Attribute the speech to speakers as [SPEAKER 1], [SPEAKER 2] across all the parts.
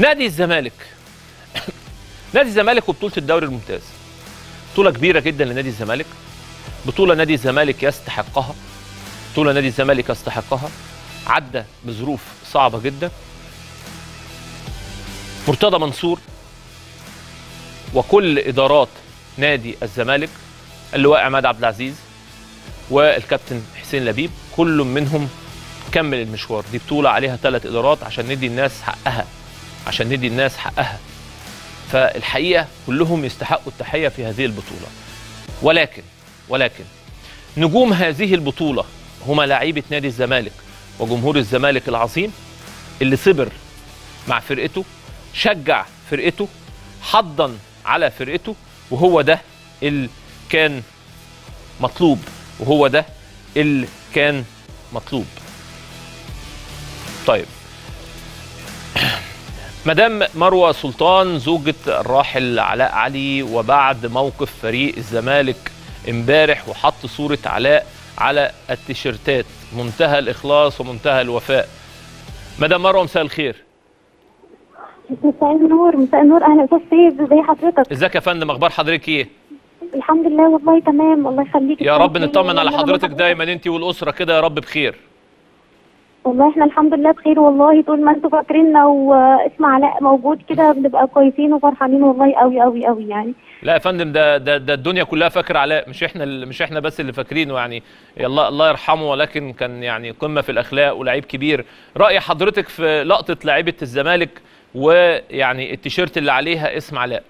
[SPEAKER 1] نادي الزمالك. نادي الزمالك وبطولة الدوري الممتاز. بطولة كبيرة جدا لنادي الزمالك. بطولة نادي الزمالك يستحقها. بطولة نادي الزمالك يستحقها. عدى بظروف صعبة جدا. مرتضى منصور وكل إدارات نادي الزمالك اللواء عماد عبد العزيز والكابتن حسين لبيب كل منهم كمل المشوار. دي بطولة عليها ثلاث إدارات عشان ندي الناس حقها. عشان ندي الناس حقها. فالحقيقة كلهم يستحقوا التحية في هذه البطولة. ولكن ولكن نجوم هذه البطولة هما لاعيبه نادي الزمالك وجمهور الزمالك العظيم اللي صبر مع فرقته شجع فرقته حضن على فرقته وهو ده اللي كان مطلوب وهو ده اللي كان مطلوب. طيب. مدام مروة سلطان زوجة الراحل علاء علي وبعد موقف فريق الزمالك امبارح وحط صورة علاء على التيشيرتات. منتهى الإخلاص ومنتهى الوفاء. مدام مروة مساء الخير.
[SPEAKER 2] مساء النور مساء النور. أهلا أستاذ سيف ازي حضرتك؟
[SPEAKER 1] إزيك يا فندم؟ أخبار حضرتك إيه؟
[SPEAKER 2] الحمد لله والله تمام. الله يخليك.
[SPEAKER 1] يا رب نطمن على حضرتك دايما انت والأسرة كده يا رب بخير.
[SPEAKER 2] والله إحنا الحمد لله بخير والله. طول ما أنتوا فاكريننا واسم علاء موجود كده بنبقى كويسين وفرحانين والله قوي قوي قوي يعني.
[SPEAKER 1] لا يا فندم ده ده, ده الدنيا كلها فاكره علاء. مش إحنا مش إحنا بس اللي فاكرينه يعني. الله الله يرحمه ولكن كان يعني قمة في الأخلاق ولاعيب كبير. رأي حضرتك في لقطة لاعيبه الزمالك ويعني التيشيرت اللي عليها اسم علاء.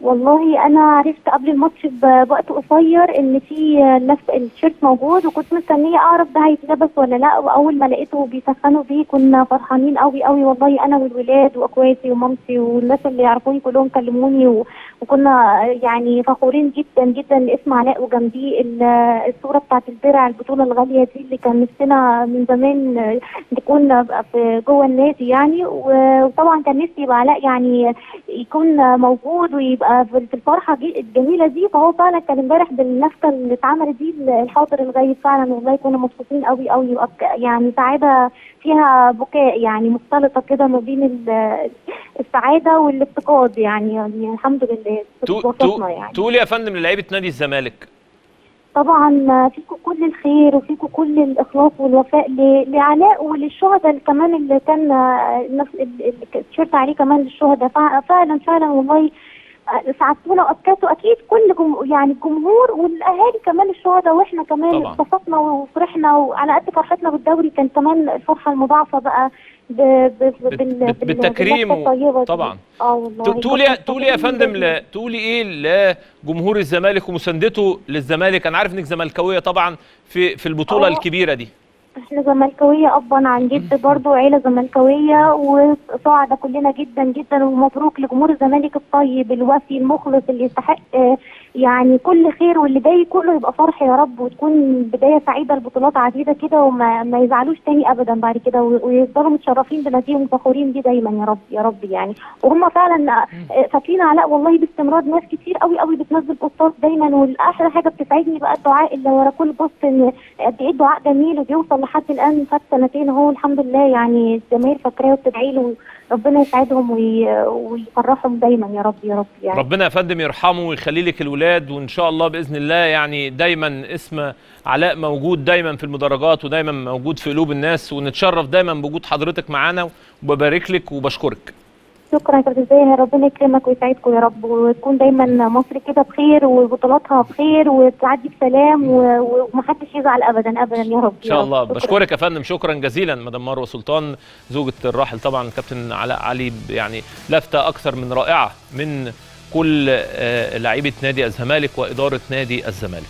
[SPEAKER 2] والله أنا عرفت قبل الماتش بوقت قصير إن في لف التيشيرت موجود وكنت مستنية أعرف ده هيتلبس ولا لأ وأول ما لقيته بيسخنوا بيه كنا فرحانين قوي قوي والله أنا والولاد وأخواتي ومامتي والناس اللي يعرفوني كلهم كلموني و... وكنا يعني فخورين جدا جدا لاسم علاء وجنبيه الصورة بتاعت الدرع البطولة الغالية دي اللي كان نفسنا من زمان تكون في جوه النادي يعني. وطبعا كان نفسي يبقى علاء يعني يكون موجود ويبقى في الفرحة الجميلة دي. فهو فعلا كان امبارح باللفته اللي اتعملت دي الحاضر الغايب فعلا. والله كنا مبسوطين قوي قوي يعني سعادة فيها بكاء يعني مختلطة كده ما بين السعادة والافتقاد يعني, يعني الحمد لله.
[SPEAKER 1] وصفنا يعني. تقولي يا فندم للعيبه نادي الزمالك.
[SPEAKER 2] طبعا فيكم كل الخير وفيكم كل الإخلاص والوفاء لعلاء وللشهداء كمان اللي كان نفس التيشيرت عليه كمان للشهداء. فعلا فعلا والله سعدتونا وابكاتوا أكيد كل جم... يعني الجمهور والأهالي كمان الشهداء وإحنا كمان اتبسطنا وفرحنا وعلى قد فرحتنا بالدوري كان كمان الفرحة المضاعفة بقى ب... ب...
[SPEAKER 1] بال... بالتكريم و... طبعا.
[SPEAKER 2] آه والله.
[SPEAKER 1] تقولي تقولي يا فندم لا تقولي إيه لجمهور الزمالك ومساندته للزمالك؟ أنا عارف إنك زملكاوية طبعا في في البطولة أوه. الكبيرة دي.
[SPEAKER 2] إحنا زملكاوية ابا عن جد برضو عيلة زملكاوية وسعداء كلنا جدا جدا ومبروك لجمهور الزمالك الطيب الوفي المخلص اللي يستحق يعني كل خير واللي جاي كله يبقى فرح يا رب وتكون بداية سعيدة لبطولات عديدة كده وما ما يزعلوش تاني ابدا بعد كده ويفضلوا متشرفين بناديهم وفخورين بيه دايما يا رب يا رب يعني. وهم فعلا فاكرين علاء والله باستمرار ناس كتير قوي قوي بتنزل بوستات دايما والأحلى حاجة بتسعدني بقى الدعاء اللي ورا كل بوست إن قد إيه الدعاء جميل وبيوصل لحد الآن فات سنتين أهو الحمد لله. يعني الجماهير فاكراه وبتدعي له ربنا يسعدهم وي... ويفرحهم دايما يا رب يا رب يعني.
[SPEAKER 1] ربنا يا فندم يرحمه ويخلي لك الولاد وإن شاء الله بإذن الله يعني دايما اسم علاء موجود دايما في المدرجات ودايما موجود في قلوب الناس ونتشرف دايما بوجود حضرتك معانا وببارك لك وبشكرك.
[SPEAKER 2] شكرا يا كابتن زاهر ربنا يكرمك ويسعدكم يا رب وتكون دايما مصر كده بخير وبطولاتها بخير وتعدي بسلام ومحدش يزعل ابدا ابدا يا رب
[SPEAKER 1] إن شاء الله. بشكرك يا فندم. شكرا جزيلا مدام مروة سلطان زوجة الراحل طبعا الكابتن علاء علي يعني لفتة أكثر من رائعة من كل لعيبة نادي الزمالك وإدارة نادي الزمالك.